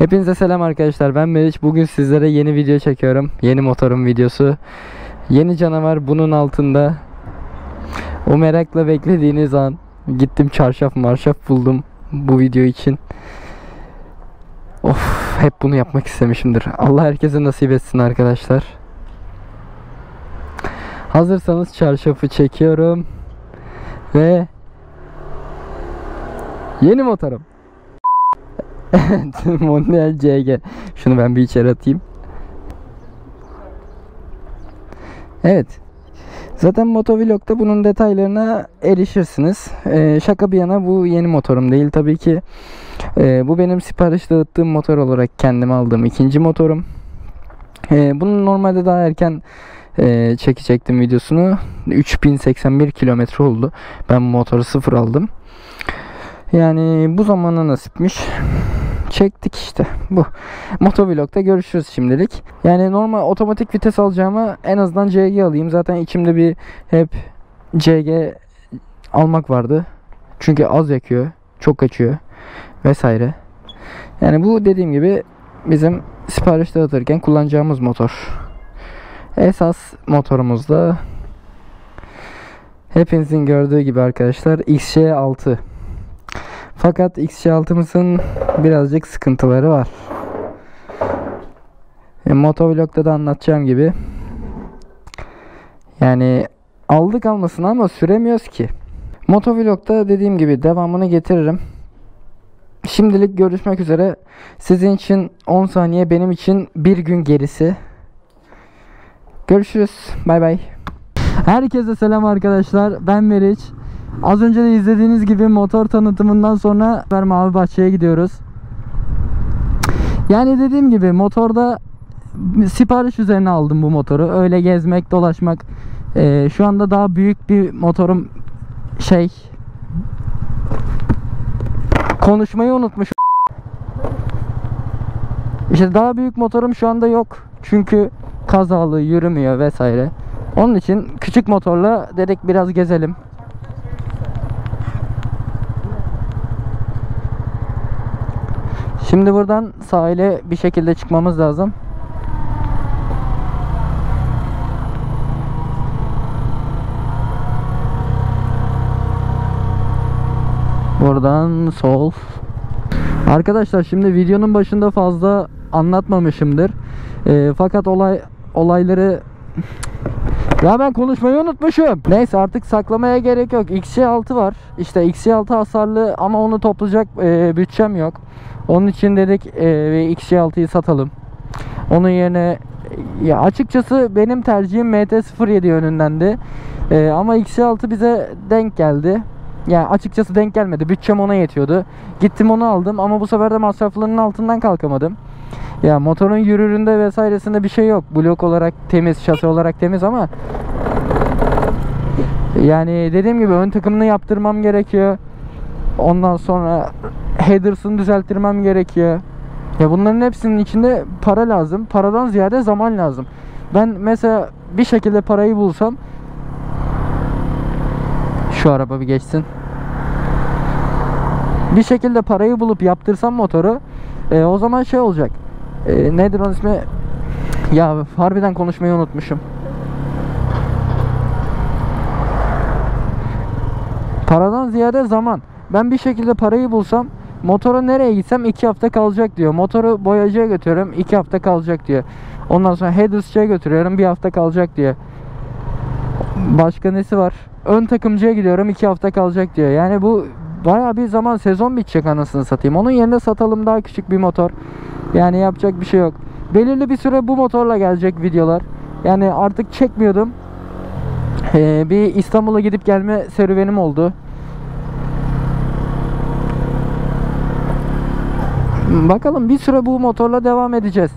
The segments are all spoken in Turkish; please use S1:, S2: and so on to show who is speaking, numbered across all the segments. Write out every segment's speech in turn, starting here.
S1: Hepinize selam arkadaşlar. Ben Meriç. Bugün sizlere yeni video çekiyorum. Yeni motorum videosu. Yeni canavar bunun altında. O merakla beklediğiniz an gittim çarşaf marşaf buldum bu video için. Of hep bunu yapmak istemişimdir. Allah herkese nasip etsin arkadaşlar. Hazırsanız çarşafı çekiyorum. Ve yeni motorum. Evet, Mondial CG. Şunu ben bir içeri atayım. Evet. Zaten motovlogda bunun detaylarına erişirsiniz. Ee, şaka bir yana bu yeni motorum değil tabii ki. Ee, bu benim sipariş dağıttığım motor olarak kendime aldığım ikinci motorum. Ee, bunu normalde daha erken e, çekecektim videosunu. 3081 kilometre oldu. Ben motoru sıfır aldım. Yani bu zamana nasipmiş. Çektik işte bu. Motovlog'da görüşürüz şimdilik. Yani normal otomatik vites alacağıma en azından CG alayım. Zaten içimde bir hep CG almak vardı. Çünkü az yakıyor, çok kaçıyor vesaire. Yani bu dediğim gibi bizim sipariş dağıtırken kullanacağımız motor. Esas motorumuz da hepinizin gördüğü gibi arkadaşlar XJ6. Fakat XC6'mızın birazcık sıkıntıları var. E, motovlogda da anlatacağım gibi. Yani aldık almasını ama süremiyoruz ki. Motovlogda dediğim gibi devamını getiririm. Şimdilik görüşmek üzere. Sizin için 10 saniye benim için bir gün gerisi. Görüşürüz. Bay bay. Herkese selam arkadaşlar. Ben Meriç. Az önce de izlediğiniz gibi motor tanıtımından sonra Mavi Bahçe'ye gidiyoruz. Yani dediğim gibi motorda sipariş üzerine aldım bu motoru. Öyle gezmek, dolaşmak. Ee, şu anda daha büyük bir motorum şey konuşmayı unutmuşum. İşte daha büyük motorum şu anda yok. Çünkü kazalı, yürümüyor vesaire. Onun için küçük motorla dedik biraz gezelim. Şimdi buradan sahile bir şekilde çıkmamız lazım. Buradan sol. Arkadaşlar şimdi videonun başında fazla anlatmamışımdır. E, fakat olay olayları ya ben konuşmayı unutmuşum. Neyse artık saklamaya gerek yok. XC6 var. İşte XC6 hasarlı ama onu toplayacak e, bütçem yok. Onun için dedik e, XC6'yı satalım. Onun yerine ya açıkçası benim tercihim MT-07 yönündendi. E, ama XC6 bize denk geldi. Yani açıkçası denk gelmedi. Bütçem ona yetiyordu. Gittim onu aldım ama bu sefer de masraflarının altından kalkamadım. Ya motorun yürüründe vesairesinde bir şey yok. Blok olarak temiz, şase olarak temiz ama yani dediğim gibi ön takımını yaptırmam gerekiyor. Ondan sonra headers'ını düzelttirmem gerekiyor. Ya bunların hepsinin içinde para lazım. Paradan ziyade zaman lazım. Ben mesela bir şekilde parayı bulsam şu araba bir geçsin. Bir şekilde parayı bulup yaptırsam motoru e, o zaman şey olacak. E, nedir onun ismi? Ya harbiden konuşmayı unutmuşum. Paradan ziyade zaman. Ben bir şekilde parayı bulsam motora nereye gitsem 2 hafta kalacak diyor. Motoru boyacıya götürüyorum 2 hafta kalacak diyor. Ondan sonra headers'çıya götürüyorum 1 hafta kalacak diyor. Başka nesi var? Ön takımcıya gidiyorum 2 hafta kalacak diyor. Yani bu baya bir zaman sezon bitecek anasını satayım. Onun yerine satalım daha küçük bir motor. Yani yapacak bir şey yok. Belirli bir süre bu motorla gelecek videolar. Yani artık çekmiyordum. Ee, bir İstanbul'a gidip gelme serüvenim oldu. Bakalım bir süre bu motorla devam edeceğiz.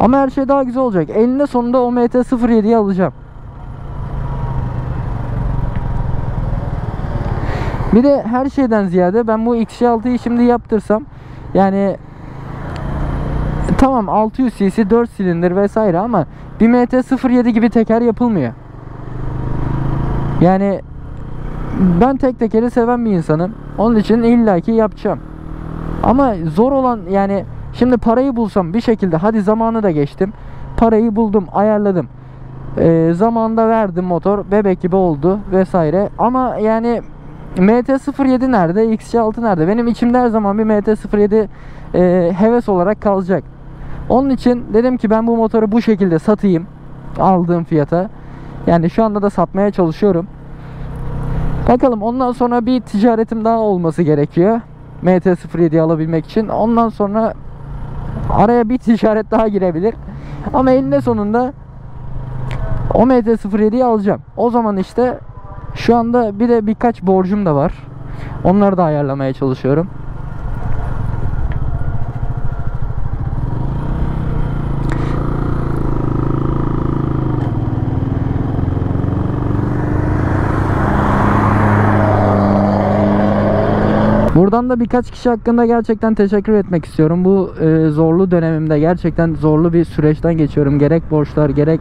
S1: Ama her şey daha güzel olacak. Elinde sonunda o MT-07'yi alacağım. Bir de her şeyden ziyade ben bu XC6'yı şimdi yaptırsam yani tamam 600 cc 4 silindir vesaire ama bir MT-07 gibi teker yapılmıyor. Yani ben tek tekeri seven bir insanım. Onun için illaki yapacağım. Ama zor olan yani Şimdi parayı bulsam bir şekilde hadi zamanı da geçtim. Parayı buldum, ayarladım. Ee, zamanında verdim motor. Bebek gibi oldu vesaire. Ama yani MT-07 nerede? XC6 nerede? Benim içimde her zaman bir MT-07 e, heves olarak kalacak. Onun için dedim ki ben bu motoru bu şekilde satayım. Aldığım fiyata. Yani şu anda da satmaya çalışıyorum. Bakalım ondan sonra bir ticaretim daha olması gerekiyor. MT-07'yi alabilmek için. Ondan sonra araya bir ticaret daha girebilir. Ama eninde sonunda o MT-07'yi alacağım. O zaman işte şu anda bir de birkaç borcum da var. Onları da ayarlamaya çalışıyorum. Buradan da birkaç kişi hakkında gerçekten teşekkür etmek istiyorum. Bu e, zorlu dönemimde gerçekten zorlu bir süreçten geçiyorum. Gerek borçlar gerek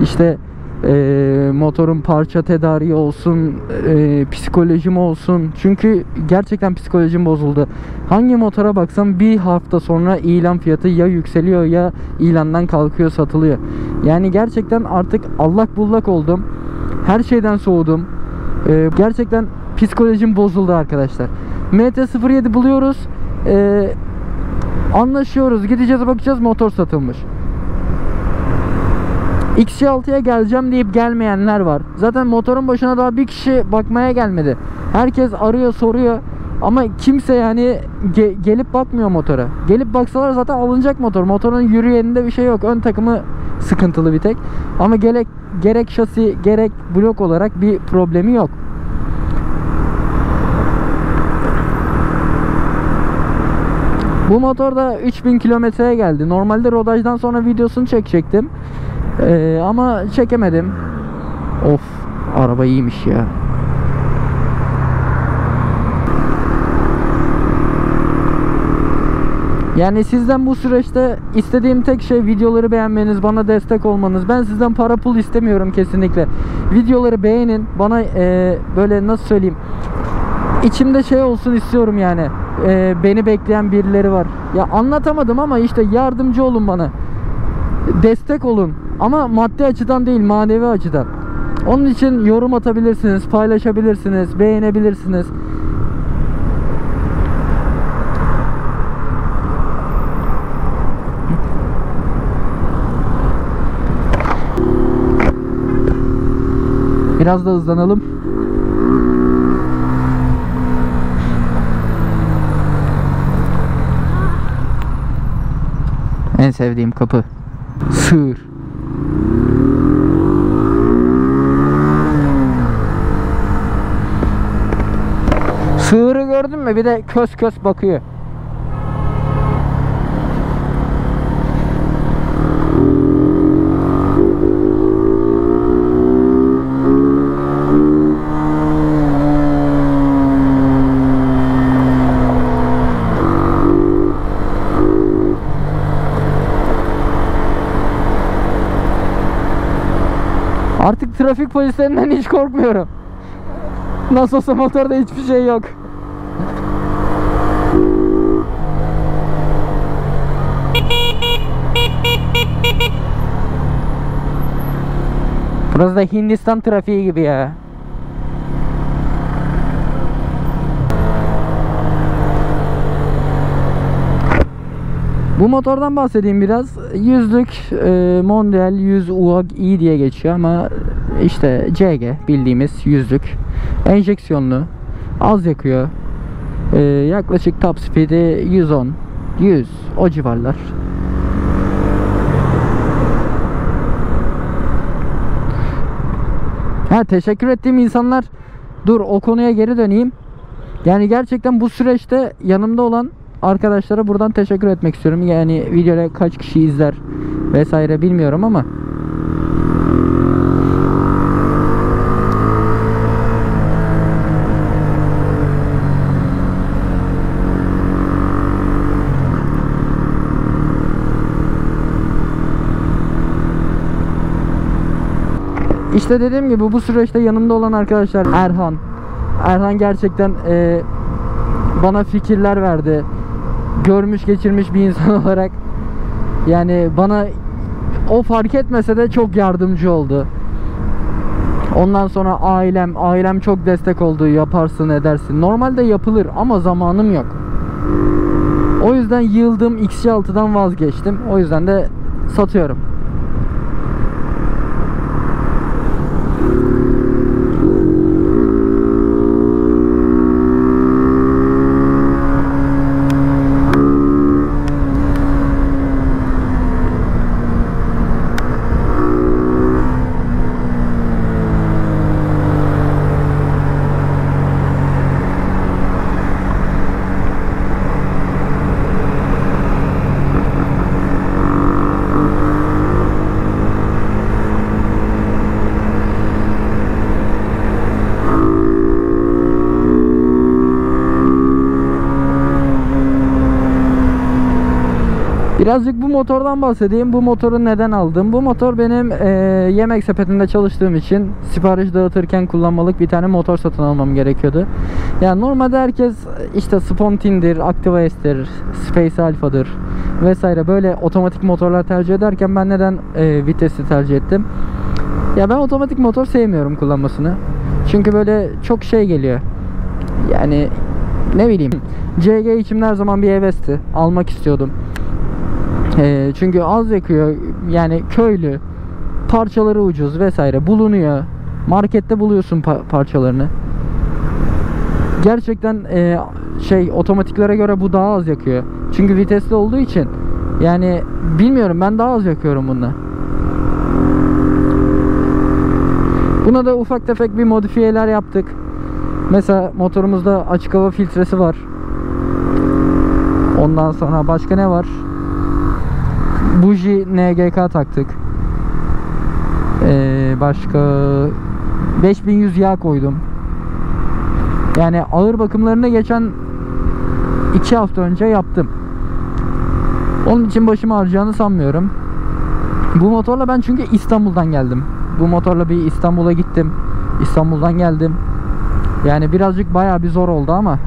S1: işte e, motorun parça tedariği olsun, e, psikolojim olsun. Çünkü gerçekten psikolojim bozuldu. Hangi motora baksam bir hafta sonra ilan fiyatı ya yükseliyor ya ilandan kalkıyor satılıyor. Yani gerçekten artık allak bullak oldum. Her şeyden soğudum. E, gerçekten psikolojim bozuldu arkadaşlar. MT-07 buluyoruz. E, anlaşıyoruz. Gideceğiz bakacağız motor satılmış. XC6'ya geleceğim deyip gelmeyenler var. Zaten motorun başına daha bir kişi bakmaya gelmedi. Herkes arıyor soruyor. Ama kimse yani ge- gelip bakmıyor motora. Gelip baksalar zaten alınacak motor. Motorun yürüyeninde bir şey yok. Ön takımı sıkıntılı bir tek. Ama gerek gerek şasi gerek blok olarak bir problemi yok. Bu motor da 3000 kilometreye geldi. Normalde rodajdan sonra videosunu çekecektim. Ee, ama çekemedim. Of araba iyiymiş ya. Yani sizden bu süreçte istediğim tek şey videoları beğenmeniz, bana destek olmanız. Ben sizden para pul istemiyorum kesinlikle. Videoları beğenin. Bana e, böyle nasıl söyleyeyim? İçimde şey olsun istiyorum yani. E, beni bekleyen birileri var. Ya anlatamadım ama işte yardımcı olun bana. Destek olun. Ama maddi açıdan değil, manevi açıdan. Onun için yorum atabilirsiniz, paylaşabilirsiniz, beğenebilirsiniz. Biraz da hızlanalım. En sevdiğim kapı. Sığır. Sığırı gördün mü? Bir de kös kös bakıyor. Artık trafik polislerinden hiç korkmuyorum. Nasıl olsa motorda hiçbir şey yok. Burası da Hindistan trafiği gibi ya. Bu motordan bahsedeyim biraz. Yüzlük e, Mondial 100 UAG i diye geçiyor ama işte CG bildiğimiz yüzlük. Enjeksiyonlu. Az yakıyor. E, yaklaşık top speed'i 110, 100 o civarlar. Ha teşekkür ettiğim insanlar dur o konuya geri döneyim. Yani gerçekten bu süreçte yanımda olan arkadaşlara buradan teşekkür etmek istiyorum. Yani videoda kaç kişi izler vesaire bilmiyorum ama İşte dediğim gibi bu süreçte yanımda olan arkadaşlar Erhan. Erhan gerçekten e, bana fikirler verdi. Görmüş geçirmiş bir insan olarak yani bana o fark etmese de çok yardımcı oldu. Ondan sonra ailem, ailem çok destek oldu. Yaparsın, edersin. Normalde yapılır ama zamanım yok. O yüzden yıldım X6'dan vazgeçtim. O yüzden de satıyorum. Birazcık bu motordan bahsedeyim. Bu motoru neden aldım? Bu motor benim e, yemek sepetinde çalıştığım için sipariş dağıtırken kullanmalık bir tane motor satın almam gerekiyordu. Yani normalde herkes işte Spontin'dir, Activa S'tir, Space Alpha'dır vesaire böyle otomatik motorlar tercih ederken ben neden e, vitesi tercih ettim? Ya ben otomatik motor sevmiyorum kullanmasını. Çünkü böyle çok şey geliyor. Yani ne bileyim CG içimde her zaman bir hevesti. Almak istiyordum. E, çünkü az yakıyor. Yani köylü. Parçaları ucuz vesaire. Bulunuyor. Markette buluyorsun pa- parçalarını. Gerçekten e, şey otomatiklere göre bu daha az yakıyor. Çünkü vitesli olduğu için yani bilmiyorum ben daha az yakıyorum bunda. Buna da ufak tefek bir modifiyeler yaptık. Mesela motorumuzda açık hava filtresi var. Ondan sonra başka ne var? Buji NGK taktık. Ee, başka 5100 yağ koydum. Yani ağır bakımlarını geçen 2 hafta önce yaptım. Onun için başımı harcayacağını sanmıyorum. Bu motorla ben çünkü İstanbul'dan geldim. Bu motorla bir İstanbul'a gittim. İstanbul'dan geldim. Yani birazcık bayağı bir zor oldu ama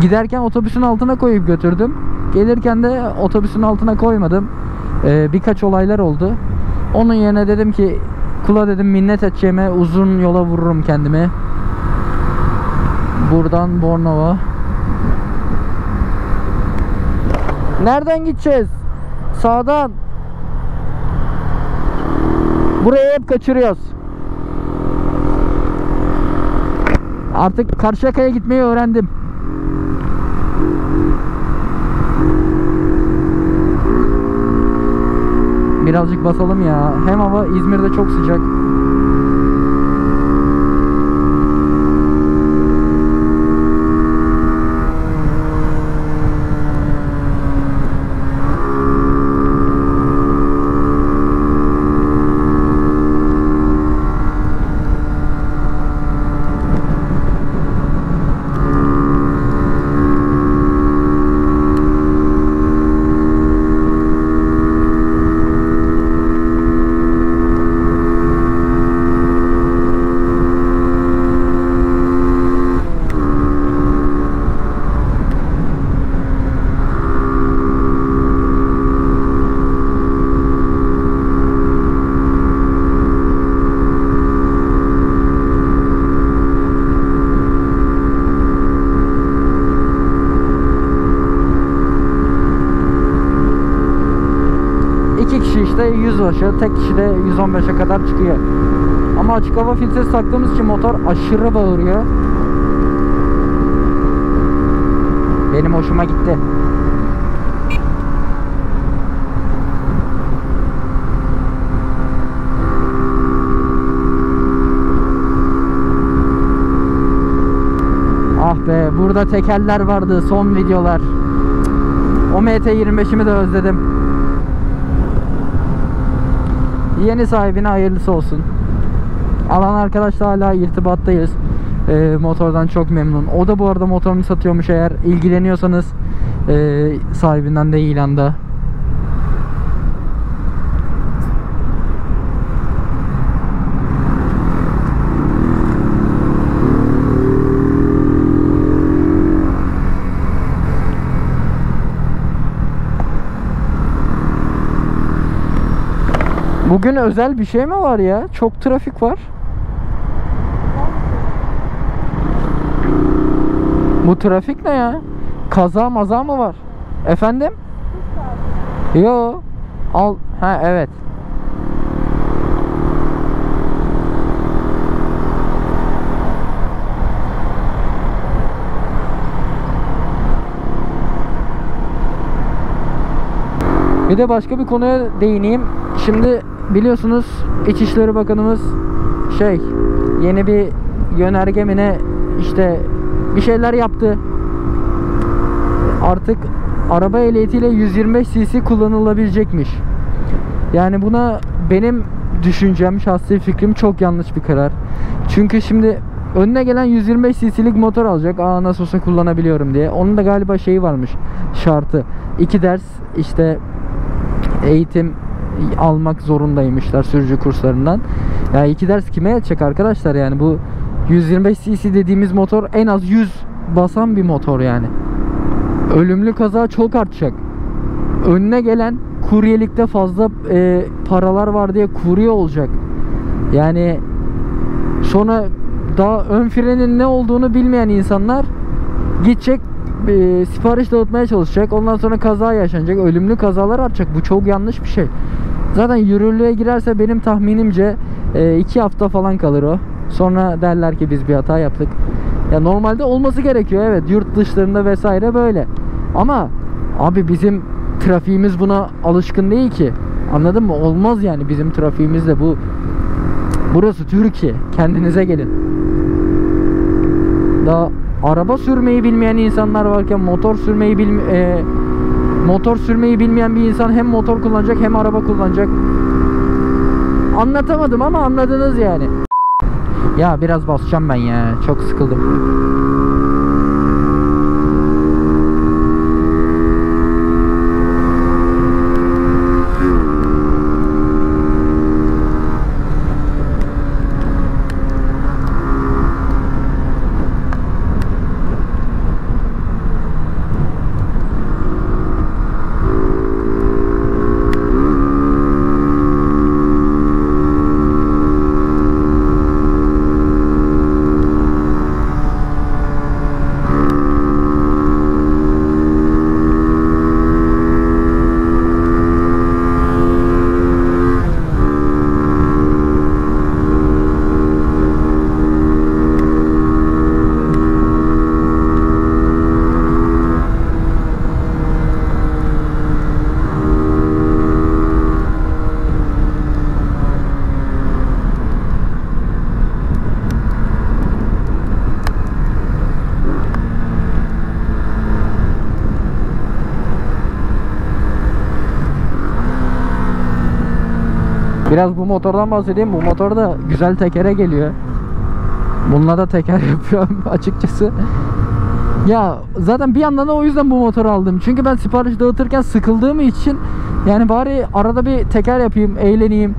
S1: Giderken otobüsün altına koyup götürdüm. Gelirken de otobüsün altına koymadım. Ee, birkaç olaylar oldu. Onun yerine dedim ki kula dedim minnet edeceğime uzun yola vururum kendimi. Buradan Bornova. Nereden gideceğiz? Sağdan. Burayı hep kaçırıyoruz. Artık Karşıyaka'ya gitmeyi öğrendim. Birazcık basalım ya. Hem hava İzmir'de çok sıcak. İki kişi işte 100 başı, tek kişi de 115'e kadar çıkıyor. Ama açık hava filtresi taktığımız için motor aşırı bağırıyor. Benim hoşuma gitti. Ah be burada tekerler vardı son videolar. O MT25'imi de özledim. Yeni sahibine hayırlısı olsun. Alan arkadaşla hala irtibattayız. Ee, motordan çok memnun. O da bu arada motorunu satıyormuş eğer ilgileniyorsanız e, sahibinden de ilanda. Bugün özel bir şey mi var ya? Çok trafik var. Bu trafik ne ya? Kaza maza mı var? Efendim? Yo. Al. Ha evet. Bir de başka bir konuya değineyim. Şimdi biliyorsunuz İçişleri Bakanımız şey yeni bir yönerge mi işte bir şeyler yaptı. Artık araba ehliyetiyle 125 cc kullanılabilecekmiş. Yani buna benim düşüncem, şahsi fikrim çok yanlış bir karar. Çünkü şimdi önüne gelen 125 cc'lik motor alacak. Aa nasıl olsa kullanabiliyorum diye. Onun da galiba şeyi varmış. Şartı. İki ders işte eğitim almak zorundaymışlar sürücü kurslarından. Ya yani iki ders kime yetecek arkadaşlar yani bu 125 cc dediğimiz motor en az 100 basan bir motor yani. Ölümlü kaza çok artacak. Önüne gelen kuryelikte fazla e, paralar var diye kurye olacak. Yani sonra daha ön frenin ne olduğunu bilmeyen insanlar gidecek e, sipariş dağıtmaya çalışacak. Ondan sonra kaza yaşanacak. Ölümlü kazalar artacak. Bu çok yanlış bir şey. Zaten yürürlüğe girerse benim tahminimce 2 e, hafta falan kalır o. Sonra derler ki biz bir hata yaptık. Ya normalde olması gerekiyor evet yurt dışlarında vesaire böyle. Ama abi bizim trafiğimiz buna alışkın değil ki. Anladın mı? Olmaz yani bizim trafiğimizde bu burası Türkiye. Kendinize gelin. Daha araba sürmeyi bilmeyen insanlar varken motor sürmeyi bil e, motor sürmeyi bilmeyen bir insan hem motor kullanacak hem araba kullanacak. Anlatamadım ama anladınız yani. Ya biraz basacağım ben ya. Çok sıkıldım. Biraz bu motordan bahsedeyim. Bu motor da güzel tekere geliyor. Bununla da teker yapıyorum açıkçası. Ya zaten bir yandan da o yüzden bu motoru aldım. Çünkü ben sipariş dağıtırken sıkıldığım için yani bari arada bir teker yapayım, eğleneyim.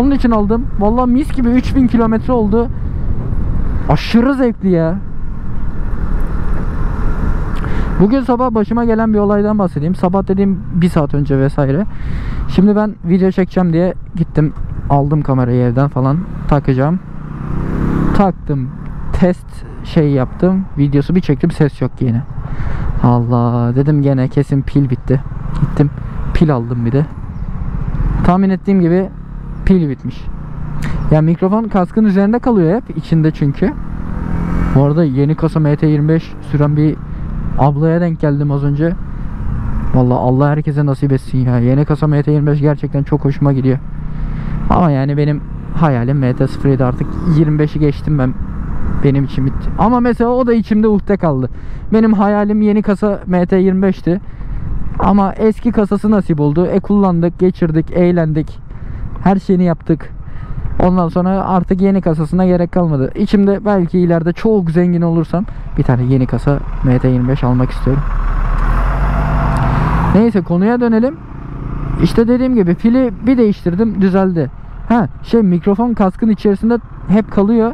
S1: Onun için aldım. Vallahi mis gibi 3000 kilometre oldu. Aşırı zevkli ya. Bugün sabah başıma gelen bir olaydan bahsedeyim. Sabah dediğim bir saat önce vesaire. Şimdi ben video çekeceğim diye gittim. Aldım kamerayı evden falan. Takacağım. Taktım. Test şey yaptım. Videosu bir çektim. Ses yok yine. Allah dedim gene kesin pil bitti. Gittim. Pil aldım bir de. Tahmin ettiğim gibi pil bitmiş. Ya mikrofon kaskın üzerinde kalıyor hep. içinde çünkü. Bu arada yeni kasa MT25 süren bir ablaya denk geldim az önce. Vallahi Allah herkese nasip etsin ya. Yeni kasa MT25 gerçekten çok hoşuma gidiyor. Ama yani benim hayalim MT-07 artık 25'i geçtim ben. Benim için bitti. Ama mesela o da içimde uhde kaldı. Benim hayalim yeni kasa MT25'ti. Ama eski kasası nasip oldu. E kullandık, geçirdik, eğlendik. Her şeyini yaptık. Ondan sonra artık yeni kasasına gerek kalmadı. İçimde belki ileride çok zengin olursam bir tane yeni kasa MT25 almak istiyorum. Neyse konuya dönelim. İşte dediğim gibi pili bir değiştirdim düzeldi. Ha şey mikrofon kaskın içerisinde hep kalıyor.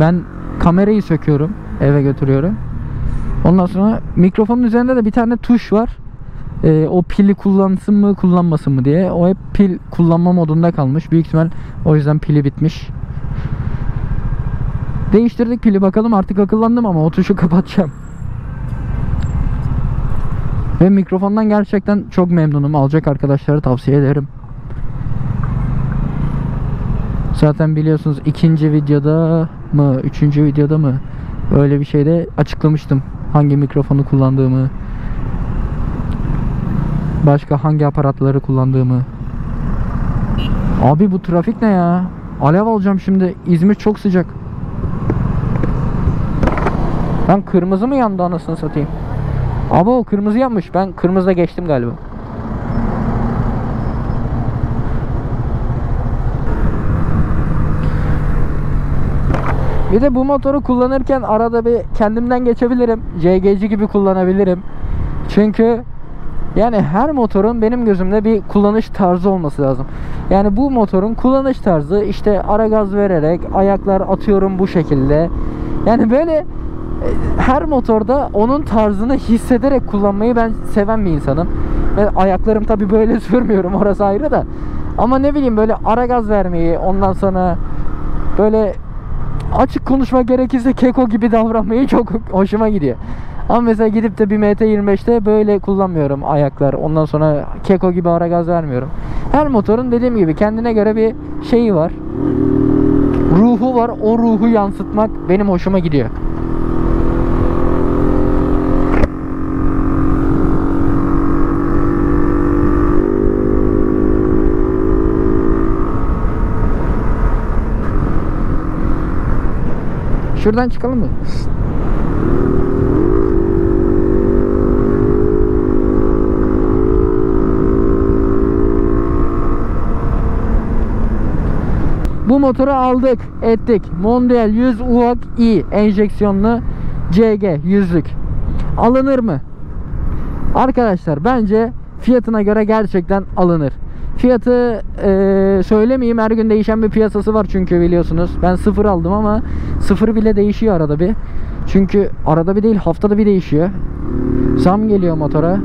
S1: Ben kamerayı söküyorum eve götürüyorum. Ondan sonra mikrofonun üzerinde de bir tane tuş var. E, o pili kullansın mı kullanmasın mı diye. O hep pil kullanma modunda kalmış. Büyük ihtimal o yüzden pili bitmiş. Değiştirdik pili bakalım artık akıllandım ama o tuşu kapatacağım. Ve mikrofondan gerçekten çok memnunum. Alacak arkadaşlara tavsiye ederim. Zaten biliyorsunuz ikinci videoda mı, üçüncü videoda mı öyle bir şeyde açıklamıştım. Hangi mikrofonu kullandığımı, başka hangi aparatları kullandığımı. Abi bu trafik ne ya? Alev alacağım şimdi. İzmir çok sıcak. Ben kırmızı mı yandı anasını satayım? Abi o kırmızı yanmış. Ben kırmızıda geçtim galiba. Bir de bu motoru kullanırken arada bir kendimden geçebilirim. JGC gibi kullanabilirim. Çünkü yani her motorun benim gözümde bir kullanış tarzı olması lazım. Yani bu motorun kullanış tarzı işte ara gaz vererek ayaklar atıyorum bu şekilde. Yani böyle e, her motorda onun tarzını hissederek kullanmayı ben seven bir insanım. Ve ayaklarım tabi böyle sürmüyorum orası ayrı da. Ama ne bileyim böyle ara gaz vermeyi ondan sonra böyle açık konuşma gerekirse keko gibi davranmayı çok hoşuma gidiyor. Ama mesela gidip de bir MT25'te böyle kullanmıyorum ayaklar. Ondan sonra keko gibi ara gaz vermiyorum. Her motorun dediğim gibi kendine göre bir şeyi var. Ruhu var. O ruhu yansıtmak benim hoşuma gidiyor. Şuradan çıkalım mı? Bu motoru aldık, ettik. Mondial 100 UAK i enjeksiyonlu CG yüzlük. Alınır mı? Arkadaşlar bence fiyatına göre gerçekten alınır. Fiyatı e, söylemeyeyim her gün değişen bir piyasası var çünkü biliyorsunuz. Ben sıfır aldım ama sıfır bile değişiyor arada bir. Çünkü arada bir değil haftada bir değişiyor. Zam geliyor motora.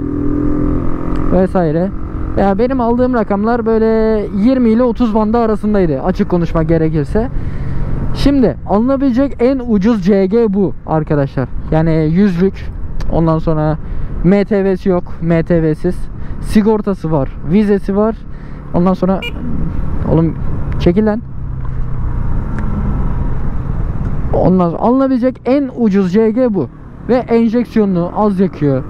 S1: Vesaire. Ya benim aldığım rakamlar böyle 20 ile 30 banda arasındaydı açık konuşmak gerekirse. Şimdi alınabilecek en ucuz CG bu arkadaşlar. Yani yüzlük. Ondan sonra MTV'si yok. MTV'siz. Sigortası var. Vizesi var. Ondan sonra oğlum çekil lan. Ondan sonra alınabilecek en ucuz CG bu. Ve enjeksiyonlu az yakıyor.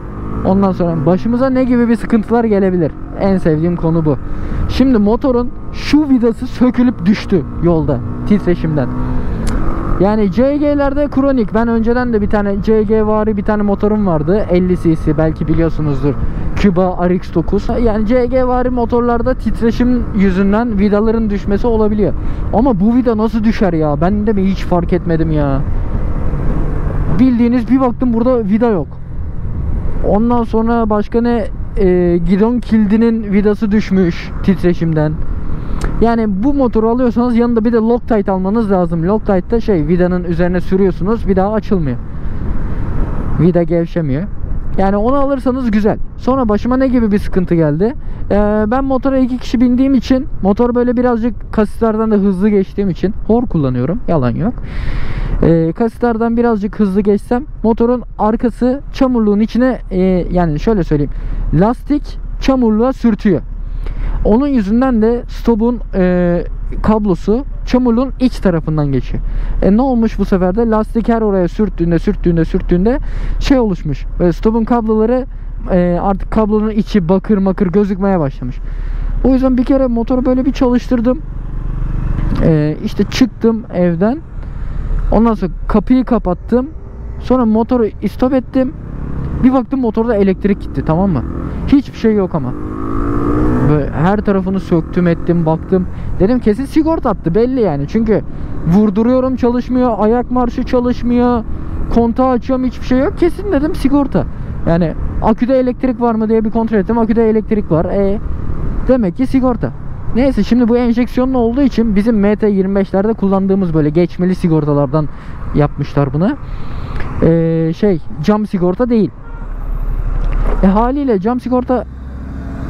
S1: Ondan sonra başımıza ne gibi bir sıkıntılar gelebilir? En sevdiğim konu bu. Şimdi motorun şu vidası sökülüp düştü yolda titreşimden. Yani CG'lerde kronik. Ben önceden de bir tane CG vari bir tane motorum vardı. 50 cc belki biliyorsunuzdur. Cuba RX9. Yani CG vari motorlarda titreşim yüzünden vidaların düşmesi olabiliyor. Ama bu vida nasıl düşer ya? Ben de mi hiç fark etmedim ya. Bildiğiniz bir baktım burada vida yok. Ondan sonra başka ne e, gidon kildinin vidası düşmüş titreşimden. Yani bu motoru alıyorsanız yanında bir de Loctite almanız lazım. Loctite da şey vidanın üzerine sürüyorsunuz bir daha açılmıyor. Vida gevşemiyor. Yani onu alırsanız güzel. Sonra başıma ne gibi bir sıkıntı geldi? Ee, ben motora iki kişi bindiğim için motor böyle birazcık kasislerden de hızlı geçtiğim için hor kullanıyorum. Yalan yok. Ee, kasislerden birazcık hızlı geçsem motorun arkası çamurluğun içine e, yani şöyle söyleyeyim. Lastik çamurluğa sürtüyor. Onun yüzünden de stopun e, kablosu çamurluğun iç tarafından geçiyor. E ne olmuş bu sefer de lastik her oraya sürttüğünde sürttüğünde sürttüğünde şey oluşmuş. Böyle stopun kabloları e, artık kablonun içi bakır makır gözükmeye başlamış. O yüzden bir kere motoru böyle bir çalıştırdım. E, işte çıktım evden. Ondan sonra kapıyı kapattım. Sonra motoru istop ettim. Bir baktım motorda elektrik gitti tamam mı? Hiçbir şey yok ama. Böyle her tarafını söktüm ettim baktım. Dedim kesin sigorta attı belli yani. Çünkü vurduruyorum çalışmıyor. Ayak marşı çalışmıyor. Kontağı açıyorum hiçbir şey yok. Kesin dedim sigorta. Yani aküde elektrik var mı diye bir kontrol ettim. Aküde elektrik var. E demek ki sigorta. Neyse şimdi bu enjeksiyonlu olduğu için bizim MT25'lerde kullandığımız böyle geçmeli sigortalardan yapmışlar bunu. Ee, şey cam sigorta değil. E haliyle cam sigorta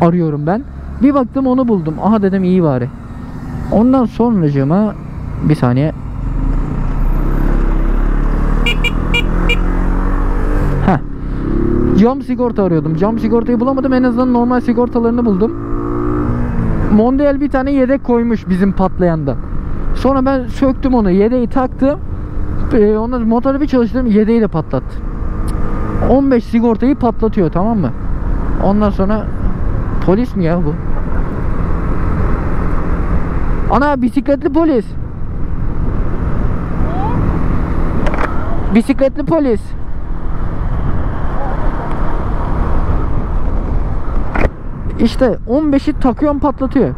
S2: arıyorum ben. Bir baktım onu buldum. Aha dedim iyi bari. Ondan sonracığıma bir saniye. Heh. Cam sigorta arıyordum. Cam sigortayı bulamadım. En azından normal sigortalarını buldum. Mondial bir tane yedek koymuş bizim patlayanda. Sonra ben söktüm onu. Yedeği taktım. Ee, ondan motoru bir çalıştırdım. Yedeği de patlattı. 15 sigortayı patlatıyor tamam mı? Ondan sonra polis mi ya bu? Ana bisikletli polis. Bisikletli polis. İşte 15'i takıyorum patlatıyor.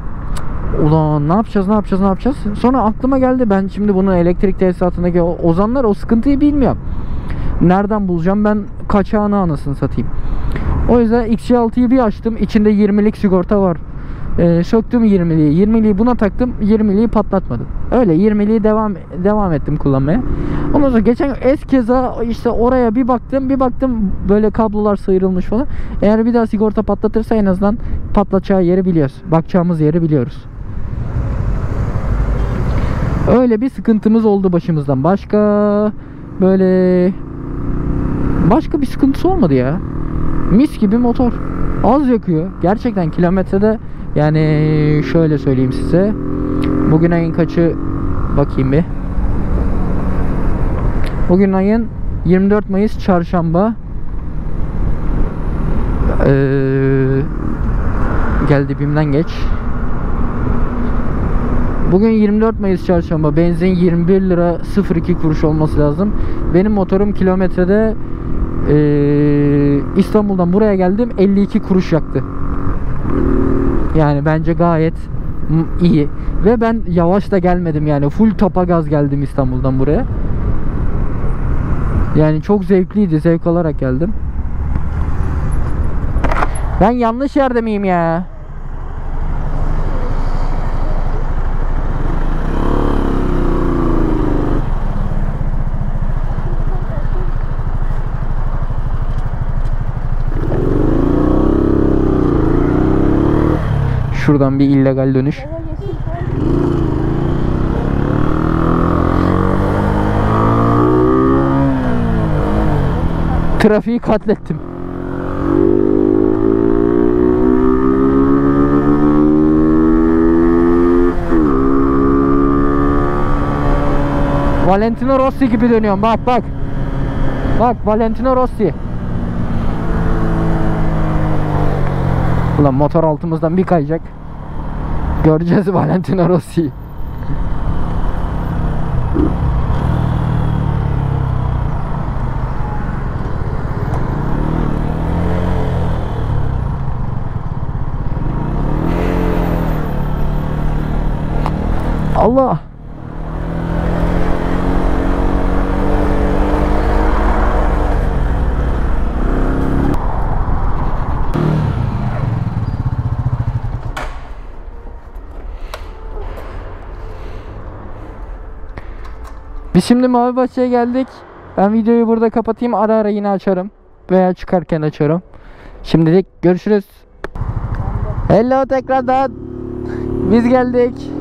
S2: Ulan ne yapacağız ne yapacağız ne yapacağız? Sonra aklıma geldi ben şimdi bunun elektrik tesisatındaki ozanlar o sıkıntıyı bilmiyorum. Nereden bulacağım ben kaçağını anasını satayım. O yüzden XC6'yı bir açtım. İçinde 20'lik sigorta var. Ee, söktüm 20'liği. 20'liği buna taktım. 20'liği patlatmadım. Öyle 20'liği devam devam ettim kullanmaya. Ondan sonra geçen es keza işte oraya bir baktım. Bir baktım böyle kablolar sıyrılmış falan. Eğer bir daha sigorta patlatırsa en azından patlatacağı yeri biliyoruz. Bakacağımız yeri biliyoruz. Öyle bir sıkıntımız oldu başımızdan. Başka böyle başka bir sıkıntısı olmadı ya. Mis gibi motor. Az yakıyor. Gerçekten kilometrede yani şöyle söyleyeyim size. Bugün ayın kaçı bakayım bir. Bugün ayın 24 Mayıs çarşamba. Ee, gel dibimden geç. Bugün 24 Mayıs çarşamba. Benzin 21 lira 02 kuruş olması lazım. Benim motorum kilometrede ee, İstanbul'dan buraya geldim 52 kuruş yaktı. Yani bence gayet iyi. Ve ben yavaş da gelmedim yani. Full tapa gaz geldim İstanbul'dan buraya. Yani çok zevkliydi. Zevk alarak geldim. Ben yanlış yerde miyim ya? Şuradan bir illegal dönüş. Trafiği katlettim. Valentino Rossi gibi dönüyorum. Bak bak. Bak Valentino Rossi. Ulan motor altımızdan bir kayacak. Göreceğiz Valentino Rossi'yi. Allah. Biz şimdi Mavi Bahçe'ye geldik. Ben videoyu burada kapatayım. Ara ara yine açarım. Veya çıkarken açarım. Şimdilik görüşürüz. Hello tekrardan. Biz geldik.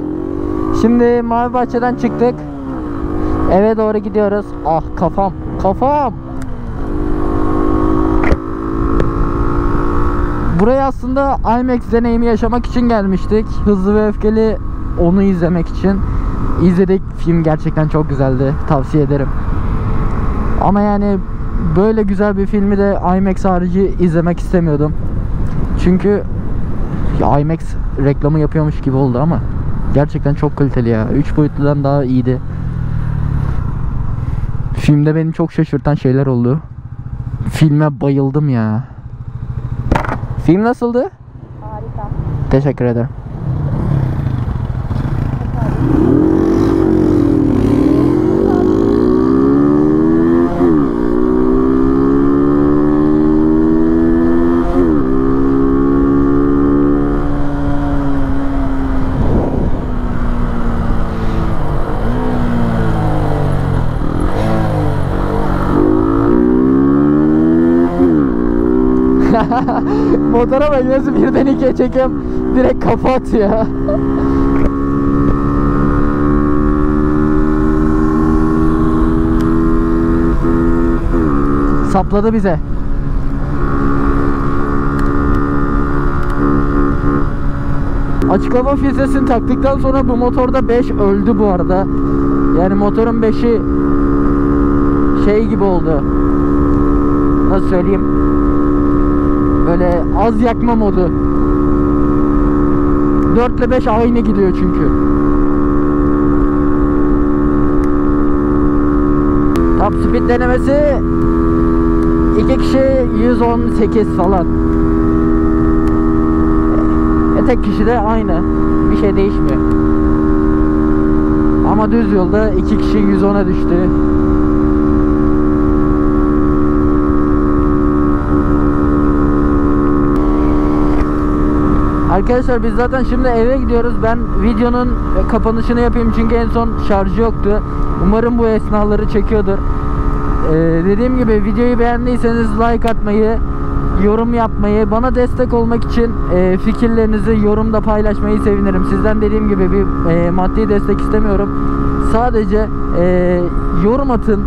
S2: Şimdi Mavi Bahçe'den çıktık. Eve doğru gidiyoruz. Ah kafam. Kafam. Buraya aslında IMAX deneyimi yaşamak için gelmiştik. Hızlı ve Öfkeli onu izlemek için. İzledik. Film gerçekten çok güzeldi. Tavsiye ederim. Ama yani böyle güzel bir filmi de IMAX harici izlemek istemiyordum. Çünkü ya IMAX reklamı yapıyormuş gibi oldu ama gerçekten çok kaliteli ya. 3 boyutludan daha iyiydi. Filmde beni çok şaşırtan şeyler oldu. Filme bayıldım ya. Film nasıldı?
S3: Harika.
S2: Teşekkür ederim. Motora bak nasıl birden ikiye çekiyorum. Direkt kafa atıyor. Sapladı bize. Açık hava filtresini taktıktan sonra bu motorda 5 öldü bu arada. Yani motorun 5'i şey gibi oldu. Nasıl söyleyeyim? Böyle az yakma modu. 4 ile 5 aynı gidiyor çünkü. Top speed denemesi iki kişi 118 falan. E tek kişi de aynı. Bir şey değişmiyor. Ama düz yolda iki kişi 110'a düştü. Arkadaşlar biz zaten şimdi eve gidiyoruz. Ben videonun kapanışını yapayım çünkü en son şarjı yoktu. Umarım bu esnaları çekiyordur. Ee, dediğim gibi videoyu beğendiyseniz like atmayı, yorum yapmayı, bana destek olmak için e, fikirlerinizi yorumda paylaşmayı sevinirim. Sizden dediğim gibi bir e, maddi destek istemiyorum. Sadece e, yorum atın,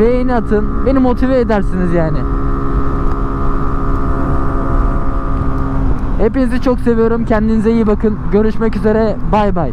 S2: beğeni atın, beni motive edersiniz yani. Hepinizi çok seviyorum. Kendinize iyi bakın. Görüşmek üzere. Bay bay.